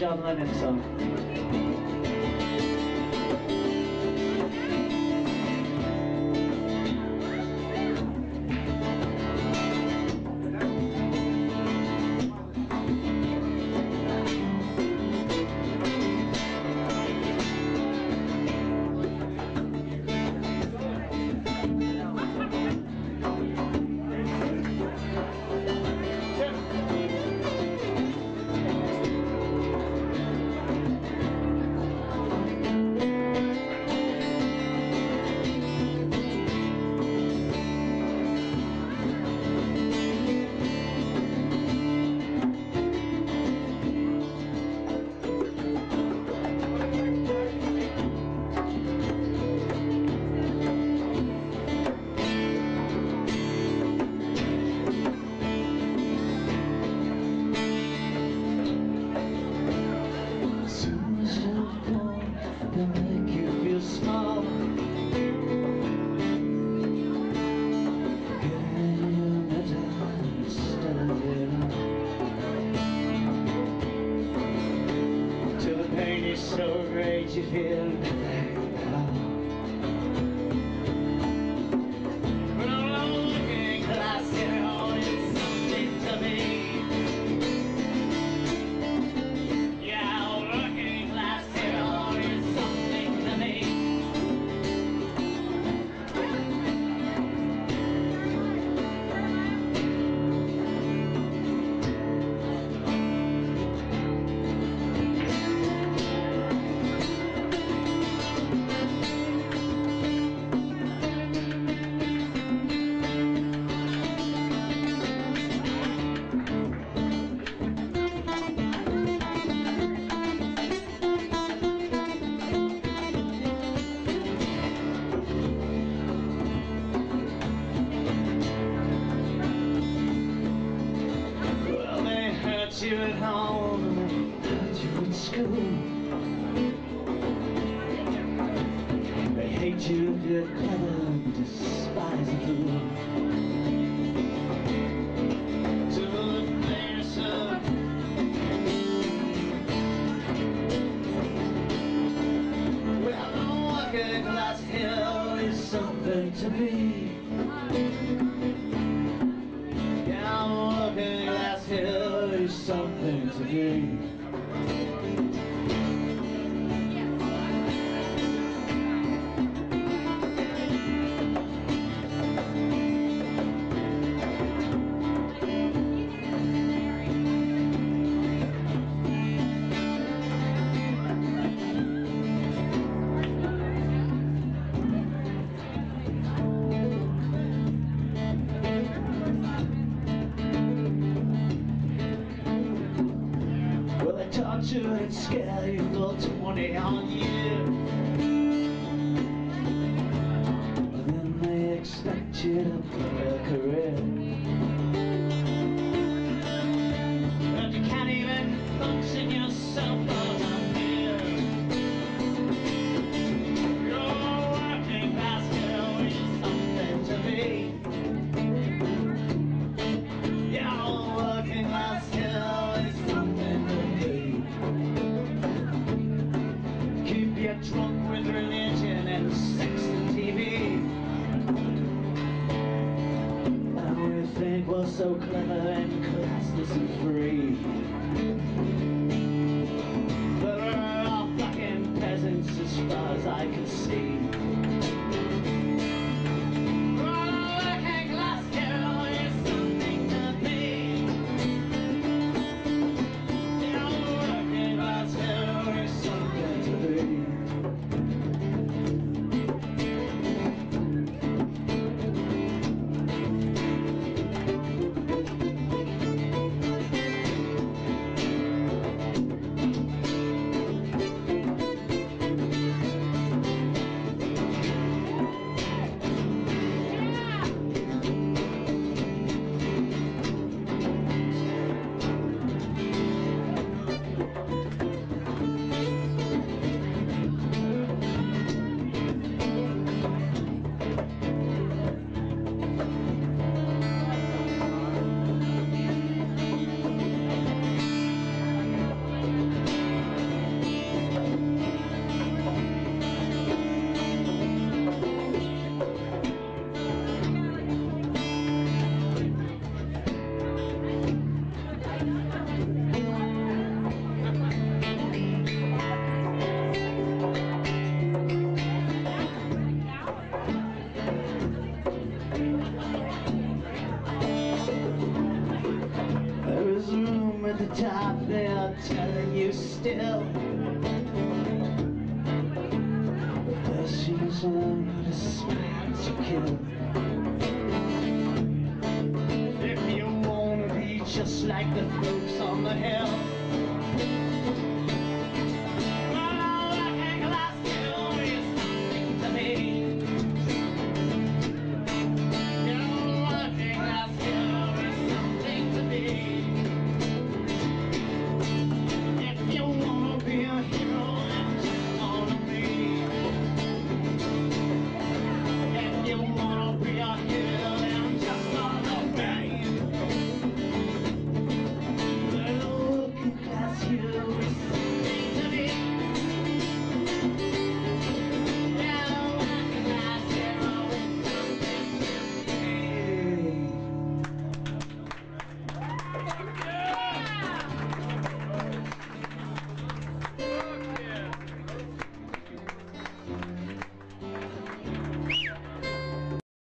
canına nefes alın. You feel hate you if you're clever despise a fool. To the Well, working hill is something to be. Yeah, working class hill is something to be. Torture and scare you for 20 on years. And then they expect you to play a career. And you can't even function yourself clever and classless and free. But we're all fucking peasants as far as I can see. Still. First she's on, but a smile to kill. If you wanna be just like the folks on the hill.